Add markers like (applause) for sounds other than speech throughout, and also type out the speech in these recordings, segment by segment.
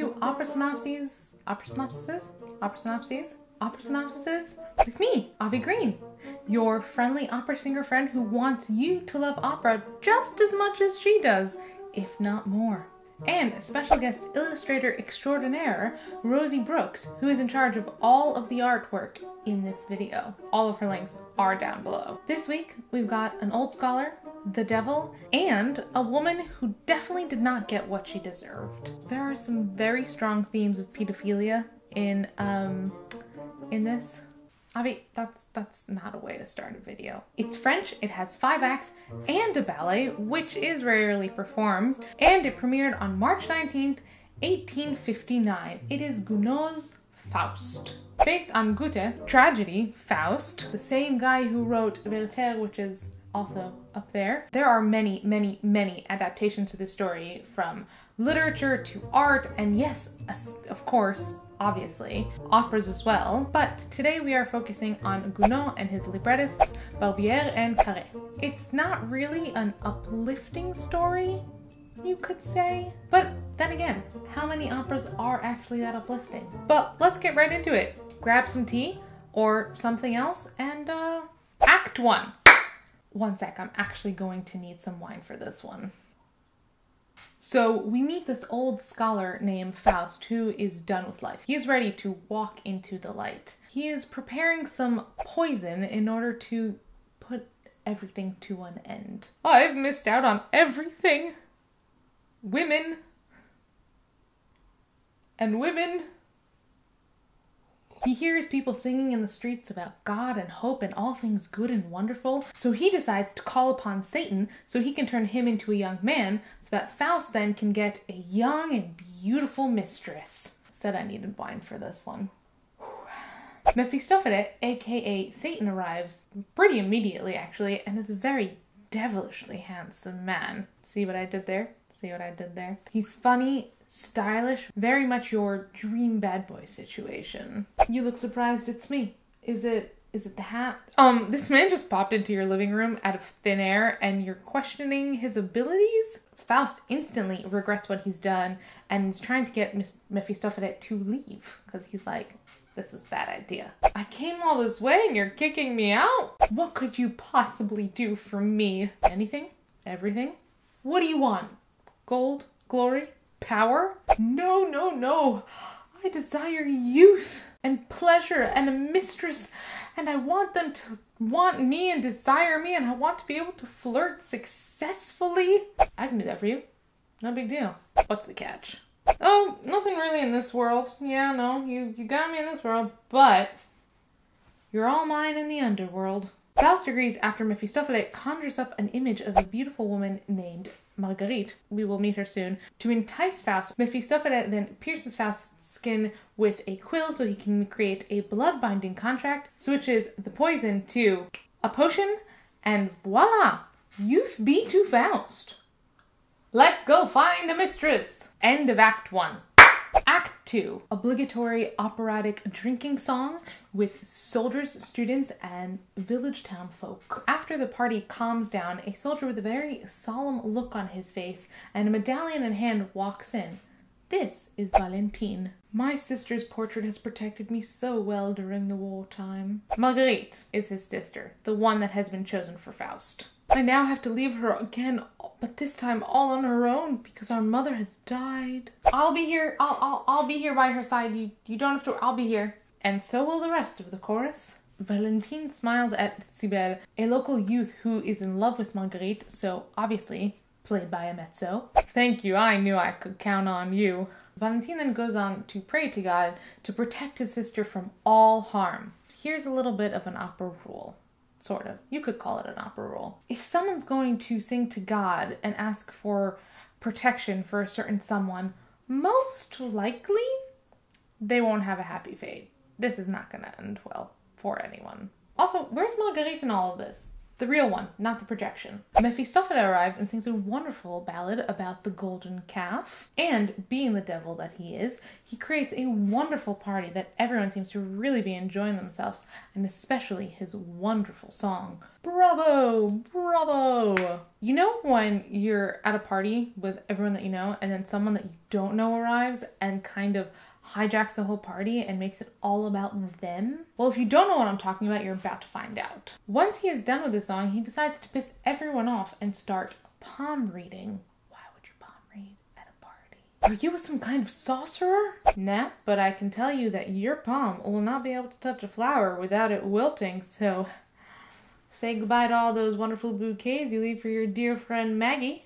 to opera synopses, opera synopsises, opera synopses, opera synopsises with me, Avi Green, your friendly opera singer friend who wants you to love opera just as much as she does, if not more. And a special guest illustrator extraordinaire, Rosie Brooks, who is in charge of all of the artwork in this video. All of her links are down below. This week, we've got an old scholar, the devil, and a woman who definitely did not get what she deserved. There are some very strong themes of pedophilia in um in this. I mean, that's that's not a way to start a video. It's French, it has five acts and a ballet, which is rarely performed, and it premiered on March 19th, 1859. It is Gounod's Faust. Based on Goethe, tragedy, Faust, the same guy who wrote Werther, which is also up there. There are many, many, many adaptations to this story from literature to art, and yes, of course, obviously, operas as well. But today we are focusing on Gounod and his librettists, Barbier and Carré. It's not really an uplifting story, you could say. But then again, how many operas are actually that uplifting? But let's get right into it. Grab some tea or something else and uh, act one. One sec, I'm actually going to need some wine for this one. So we meet this old scholar named Faust who is done with life. He's ready to walk into the light. He is preparing some poison in order to put everything to an end. I've missed out on everything. Women. And women. He hears people singing in the streets about God and hope and all things good and wonderful, so he decides to call upon Satan so he can turn him into a young man, so that Faust then can get a young and beautiful mistress. Said I needed wine for this one. (sighs) Mephistopheles, aka Satan, arrives pretty immediately actually, and is a very devilishly handsome man. See what I did there? See what I did there? He's funny, stylish, very much your dream bad boy situation. You look surprised it's me. Is it is it the hat? Um, this man just popped into your living room out of thin air and you're questioning his abilities? Faust instantly regrets what he's done and is trying to get Miss Mephistopheles to leave because he's like, this is bad idea. I came all this way and you're kicking me out? What could you possibly do for me? Anything? Everything? What do you want? Gold? Glory? Power? No, no, no. I desire youth and pleasure and a mistress, and I want them to want me and desire me, and I want to be able to flirt successfully. I can do that for you. No big deal. What's the catch? Oh, nothing really in this world. Yeah, no, you, you got me in this world, but you're all mine in the underworld. Faust agrees after Mephistopheles conjures up an image of a beautiful woman named Marguerite, we will meet her soon, to entice Faust. Mephistopheles then pierces Faust's skin with a quill so he can create a blood binding contract, switches the poison to a potion, and voila! Youth be to Faust. Let's go find a mistress! End of Act 1. Act 2 Obligatory operatic drinking song with soldiers, students, and village town folk. After the party calms down, a soldier with a very solemn look on his face and a medallion in hand walks in. This is Valentine. My sister's portrait has protected me so well during the wartime. Marguerite is his sister, the one that has been chosen for Faust. I now have to leave her again, but this time all on her own because our mother has died. I'll be here. I'll I'll, I'll be here by her side. You you don't have to. I'll be here. And so will the rest of the chorus. Valentine smiles at Siebel, a local youth who is in love with Marguerite, so obviously played by a mezzo. Thank you, I knew I could count on you. Valentine then goes on to pray to God to protect his sister from all harm. Here's a little bit of an opera rule. Sort of. You could call it an opera rule. If someone's going to sing to God and ask for protection for a certain someone, most likely they won't have a happy fate. This is not going to end well for anyone. Also, where's Marguerite in all of this? The real one, not the projection. Mephistopheles arrives and sings a wonderful ballad about the golden calf. And being the devil that he is, he creates a wonderful party that everyone seems to really be enjoying themselves, and especially his wonderful song. Bravo! Bravo! You know when you're at a party with everyone that you know, and then someone that you don't know arrives and kind of hijacks the whole party and makes it all about them? Well, if you don't know what I'm talking about, you're about to find out. Once he is done with the song, he decides to piss everyone off and start palm reading. Why would you palm read at a party? Are you some kind of sorcerer? Nah, but I can tell you that your palm will not be able to touch a flower without it wilting, so say goodbye to all those wonderful bouquets you leave for your dear friend Maggie.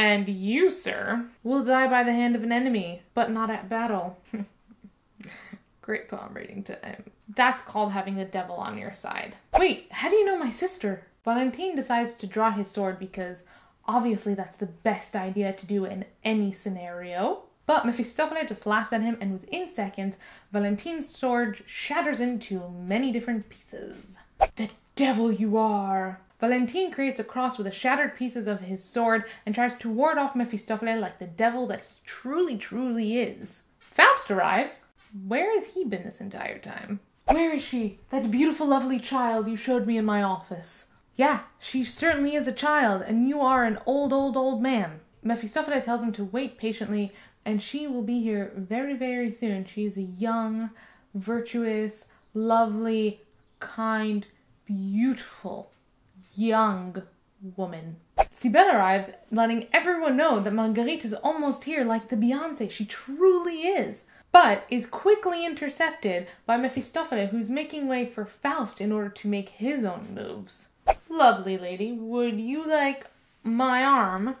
And you, sir, will die by the hand of an enemy, but not at battle. (laughs) Great palm reading time. That's called having the devil on your side. Wait, how do you know my sister? Valentine decides to draw his sword because obviously that's the best idea to do in any scenario. But Mephistopheles just laughs at him, and within seconds, Valentine's sword shatters into many different pieces. The devil you are! Valentine creates a cross with the shattered pieces of his sword and tries to ward off Mephistopheles like the devil that he truly, truly is. Faust arrives. Where has he been this entire time? Where is she? That beautiful, lovely child you showed me in my office. Yeah, she certainly is a child, and you are an old, old, old man. Mephistopheles tells him to wait patiently, and she will be here very, very soon. She is a young, virtuous, lovely, kind, beautiful young woman. Siebel arrives, letting everyone know that Marguerite is almost here, like the Beyonce she truly is, but is quickly intercepted by Mephistopheles, who's making way for Faust in order to make his own moves. Lovely lady, would you like my arm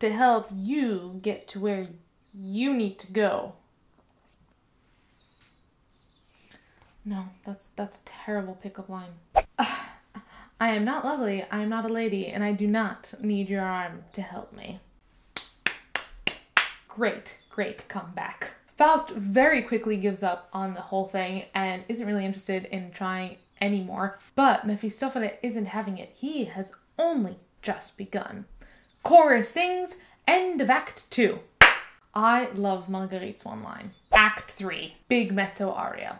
to help you get to where you need to go? No, that's that's a terrible pickup line. Ah, I am not lovely, I am not a lady, and I do not need your arm to help me. Great, great comeback. Faust very quickly gives up on the whole thing and isn't really interested in trying anymore, but Mephistopheles isn't having it. He has only just begun. Chorus sings, end of Act 2. I love Marguerite's one line. Act 3, big mezzo aria.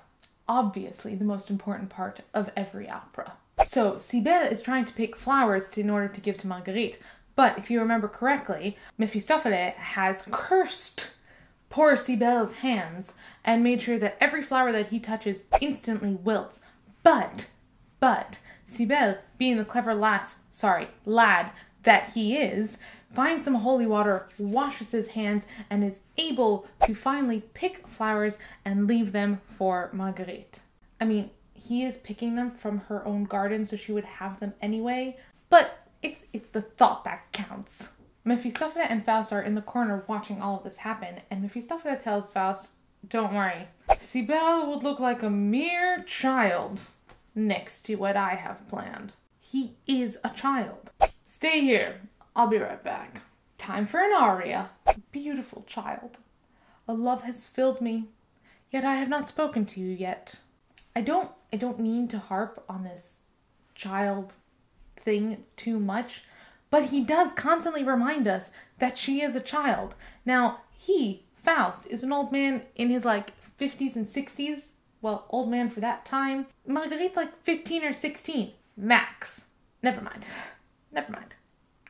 Obviously, the most important part of every opera. So Siebel is trying to pick flowers to, in order to give to Marguerite. But if you remember correctly, Mephistopheles has cursed poor Siebel's hands and made sure that every flower that he touches instantly wilts. But, but, Siebel, being the clever lass, sorry, lad that he is, finds some holy water, washes his hands, and is able to finally pick flowers and leave them for Marguerite. I mean, he is picking them from her own garden, so she would have them anyway. But it's it's the thought that counts. Mephistopheles and Faust are in the corner watching all of this happen, and Mephistopheles tells Faust, Don't worry. Siebel would look like a mere child next to what I have planned. He is a child. Stay here. I'll be right back. Time for an aria. Beautiful child. A love has filled me, yet I have not spoken to you yet. I don't I don't mean to harp on this child thing too much, but he does constantly remind us that she is a child. Now, he, Faust, is an old man in his like 50s and 60s. Well, old man for that time. Marguerite's like 15 or 16. Max. Never mind. (sighs) Never mind.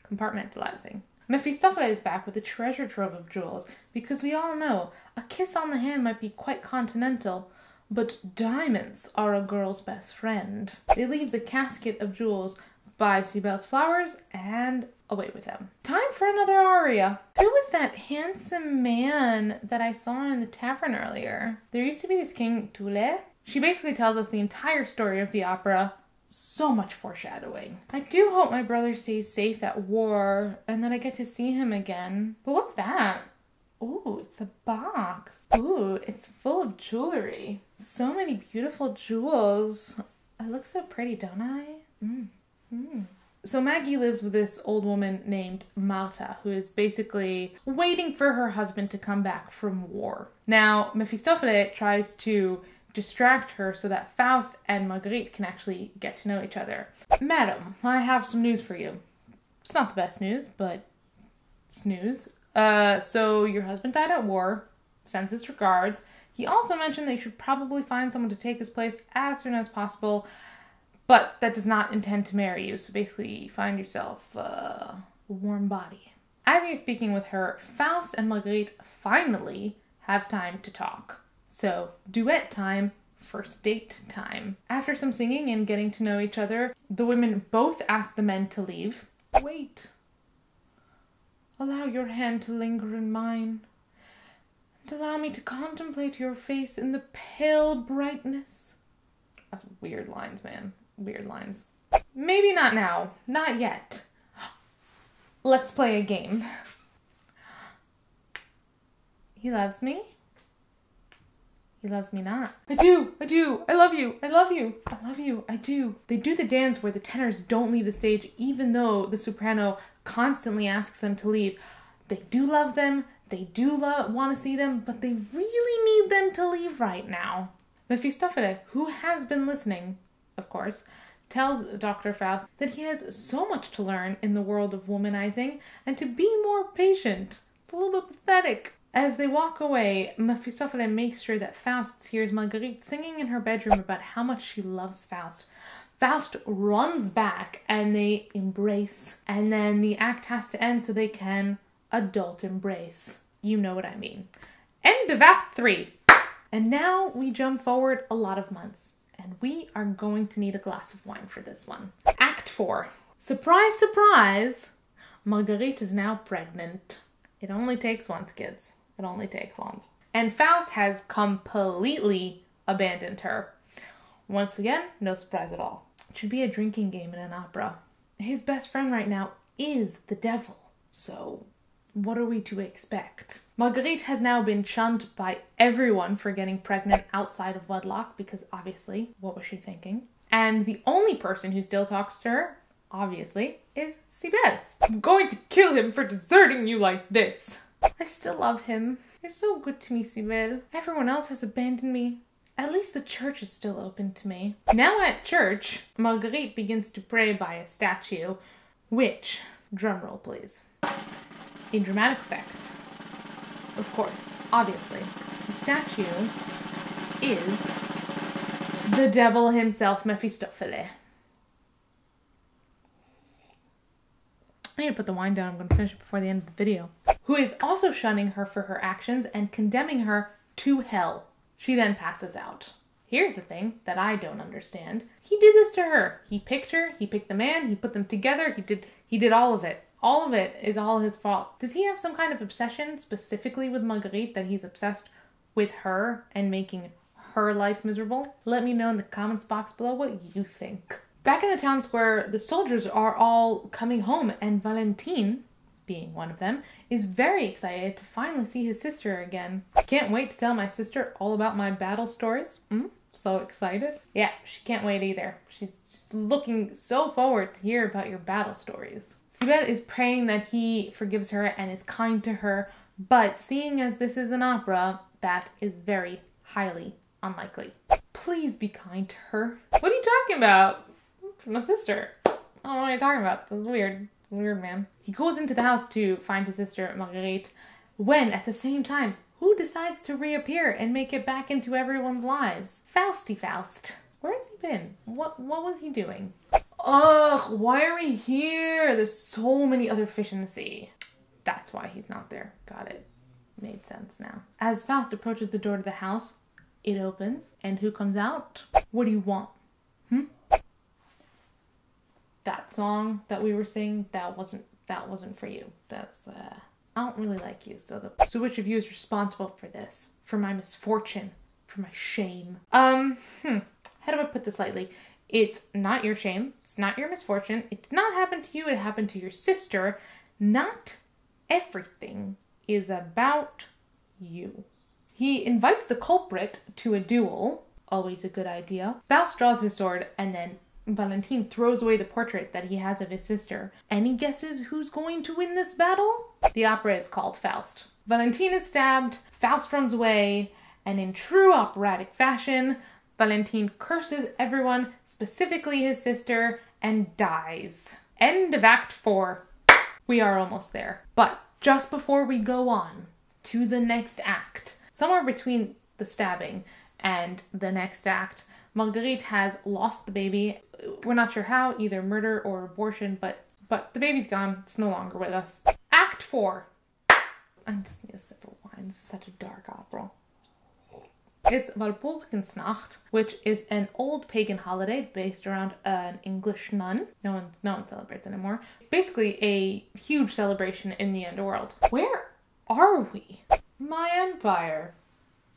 Compartmentalizing. Mephistopheles is back with a treasure trove of jewels because we all know a kiss on the hand might be quite continental, but diamonds are a girl's best friend. They leave the casket of jewels by Siebel's flowers and away with them. Time for another aria. Who was that handsome man that I saw in the tavern earlier? There used to be this king, Thule. She basically tells us the entire story of the opera. So much foreshadowing. I do hope my brother stays safe at war and that I get to see him again. But what's that? Ooh, it's a box. Ooh, it's full of jewelry. So many beautiful jewels. I look so pretty, don't I? Mm. Mm. So Maggie lives with this old woman named Marta, who is basically waiting for her husband to come back from war. Now, Mephistopheles tries to distract her so that Faust and Marguerite can actually get to know each other. Madam, I have some news for you. It's not the best news, but it's news. Uh, so your husband died at war, sends his regards. He also mentioned you should probably find someone to take his place as soon as possible, but that does not intend to marry you. So basically, find yourself a warm body. As he is speaking with her, Faust and Marguerite finally have time to talk. So, duet time, first date time. After some singing and getting to know each other, the women both ask the men to leave. Wait. Allow your hand to linger in mine, allow me to contemplate your face in the pale brightness. That's weird lines, man. Weird lines. Maybe not now. Not yet. (gasps) Let's play a game. (gasps) He loves me. He loves me not. I do, I do, I love you, I love you, I love you, I do. They do the dance where the tenors don't leave the stage even though the soprano constantly asks them to leave. They do love them, they do love want to see them, but they really need them to leave right now. Mephistopheles, who has been listening, of course, tells Dr. Faust that he has so much to learn in the world of womanizing and to be more patient. It's a little bit pathetic. As they walk away, Mephistopheles makes sure that Faust hears Marguerite singing in her bedroom about how much she loves Faust. Faust runs back and they embrace, and then the act has to end so they can adult embrace. You know what I mean. End of Act 3. And now we jump forward a lot of months, and we are going to need a glass of wine for this one. Act 4. Surprise, surprise! Marguerite is now pregnant. It only takes once, kids. It only takes once. And Faust has completely abandoned her. Once again, no surprise at all. It should be a drinking game in an opera. His best friend right now is the devil. So, what are we to expect? Marguerite has now been shunned by everyone for getting pregnant outside of wedlock because obviously, what was she thinking? And the only person who still talks to her, obviously, is Siebel. I'm going to kill him for deserting you like this. I still love him. You're so good to me, Siebel. Everyone else has abandoned me. At least the church is still open to me. Now at church, Marguerite begins to pray by a statue, which, drumroll please, a dramatic effect. Of course, obviously, the statue is the devil himself, Mephistopheles. I need to put the wine down. I'm going to finish it before the end of the video. Who is also shunning her for her actions and condemning her to hell. She then passes out. Here's the thing that I don't understand. He did this to her. He picked her, he picked the man, he put them together, he did he did all of it. All of it is all his fault. Does he have some kind of obsession specifically with Marguerite that he's obsessed with her and making her life miserable? Let me know in the comments box below what you think. Back in the town square, the soldiers are all coming home, and Valentine, being one of them, is very excited to finally see his sister again. Can't wait to tell my sister all about my battle stories. Mm, so excited. Yeah, she can't wait either. She's just looking so forward to hear about your battle stories. Siebel is praying that he forgives her and is kind to her, but seeing as this is an opera, that is very highly unlikely. Please be kind to her. What are you talking about? My sister. I don't know what you're talking about. This is weird. It's weird, man. He goes into the house to find his sister Marguerite, when at the same time, who decides to reappear and make it back into everyone's lives? Fausty Faust. Where has he been? What what was he doing? Ugh, why are we here? There's so many other fish in the sea. That's why he's not there. Got it. Made sense now. As Faust approaches the door to the house, it opens, and who comes out? What do you want? Hmm? That song that we were singing, that wasn't that wasn't for you. That's uh I don't really like you. So the so which of you is responsible for this? For my misfortune? For my shame? Um, hmm. How do I put this lightly? It's not your shame. It's not your misfortune. It did not happen to you. It happened to your sister. Not everything is about you. He invites the culprit to a duel. Always a good idea. Faust draws his sword and then Valentine throws away the portrait that he has of his sister. Any guesses who's going to win this battle? The opera is called Faust. Valentine is stabbed, Faust runs away, and in true operatic fashion, Valentine curses everyone, specifically his sister, and dies. End of Act 4. We are almost there. But just before we go on to the next act, somewhere between the stabbing and the next act, Marguerite has lost the baby. We're not sure how, either murder or abortion, but but the baby's gone. It's no longer with us. Act 4. I just need a sip of wine. It's such a dark opera. It's Walpurgisnacht, which is an old pagan holiday based around an English nun. No one, no one celebrates anymore. Basically, a huge celebration in the underworld. Where are we? My empire.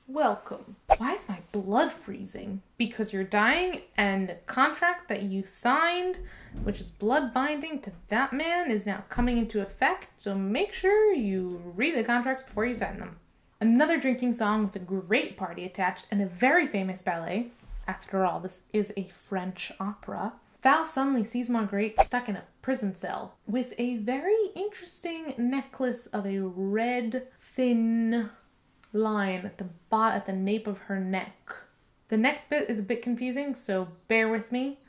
Welcome. Why is my blood freezing? Because you're dying, and the contract that you signed, which is blood binding to that man, is now coming into effect. So make sure you read the contracts before you sign them. Another drinking song with a great party attached and a very famous ballet. After all, this is a French opera. Faust suddenly sees Marguerite stuck in a prison cell with a very interesting necklace of a red, thin line at the bot at the nape of her neck. The next bit is a bit confusing, so bear with me.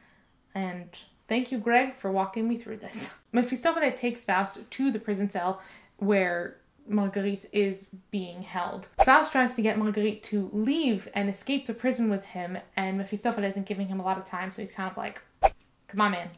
And thank you, Greg, for walking me through this. (laughs) Mephistopheles takes Faust to the prison cell where Marguerite is being held. Faust tries to get Marguerite to leave and escape the prison with him, and Mephistopheles isn't giving him a lot of time, so he's kind of like, come on, man.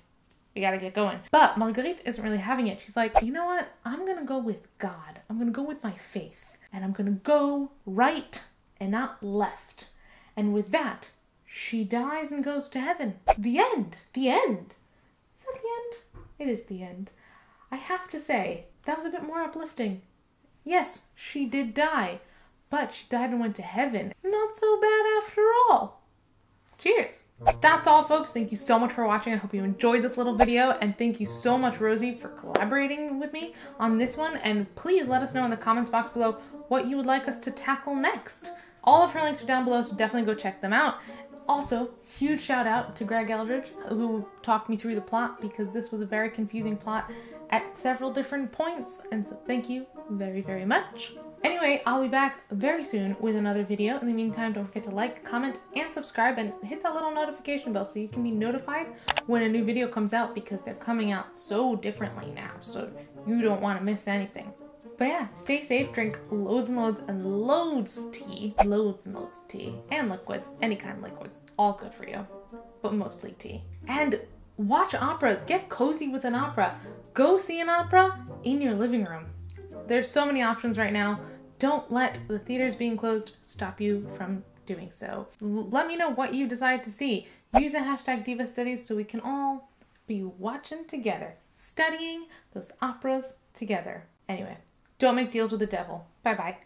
We gotta get going. But Marguerite isn't really having it. She's like, you know what? I'm gonna go with God. I'm gonna go with my faith. And I'm gonna go right and not left. And with that, she dies and goes to heaven. The end. The end. Is that the end? It is the end. I have to say, that was a bit more uplifting. Yes, she did die, but she died and went to heaven. Not so bad after all. Cheers. That's all folks. Thank you so much for watching. I hope you enjoyed this little video and thank you so much Rosie for collaborating with me on this one and please let us know in the comments box below what you would like us to tackle next. All of her links are down below so definitely go check them out. Also, huge shout out to Greg Eldridge who talked me through the plot because this was a very confusing plot at several different points. And so thank you very, very much. Anyway, I'll be back very soon with another video. In the meantime, don't forget to like, comment, and subscribe, and hit that little notification bell so you can be notified when a new video comes out because they're coming out so differently now, so you don't want to miss anything. But yeah, stay safe, drink loads and loads and loads of tea, loads and loads of tea, and liquids, any kind of liquids, all good for you, but mostly tea. And watch operas, get cozy with an opera. Go see an opera in your living room. There's so many options right now. Don't let the theaters being closed stop you from doing so. L let me know what you decide to see. Use the hashtag Diva Studies so we can all be watching together, studying those operas together. Anyway, don't make deals with the devil. Bye bye.